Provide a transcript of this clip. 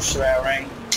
push swearing.